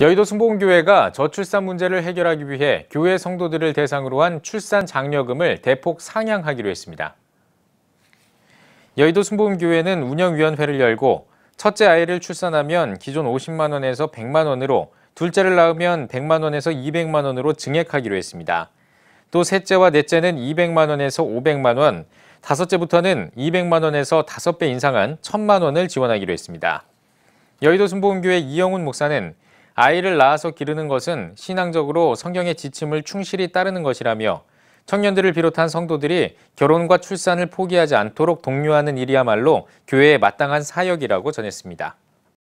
여의도 순복음교회가 저출산 문제를 해결하기 위해 교회 성도들을 대상으로 한 출산 장려금을 대폭 상향하기로 했습니다. 여의도 순복음교회는 운영위원회를 열고 첫째 아이를 출산하면 기존 50만 원에서 100만 원으로 둘째를 낳으면 100만 원에서 200만 원으로 증액하기로 했습니다. 또 셋째와 넷째는 200만 원에서 500만 원, 다섯째부터는 200만 원에서 5배 인상한 1000만 원을 지원하기로 했습니다. 여의도 순복음교회 이영훈 목사는 아이를 낳아서 기르는 것은 신앙적으로 성경의 지침을 충실히 따르는 것이라며 청년들을 비롯한 성도들이 결혼과 출산을 포기하지 않도록 독려하는 일이야말로 교회의 마땅한 사역이라고 전했습니다.